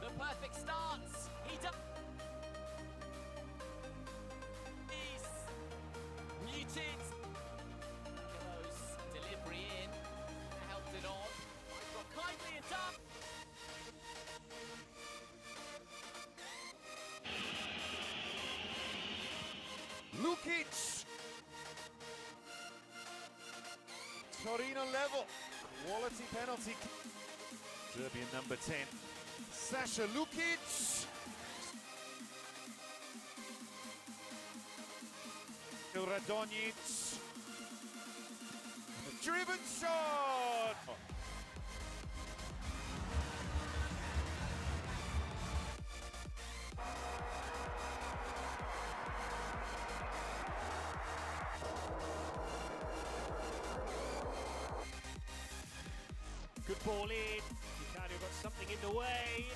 The perfect starts. He does. He's muted. Goes delivery in. Helped it on. Got kindly and done. Lukic! Torino level. Quality penalty. Serbian number 10. Sasha Lukic! Radonjic. Driven shot! Good ball in. Got something in the way.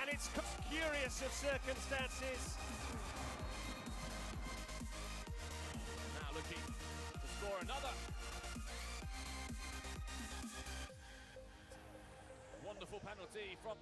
And it's curious of circumstances. Now looking to score another. Wonderful penalty from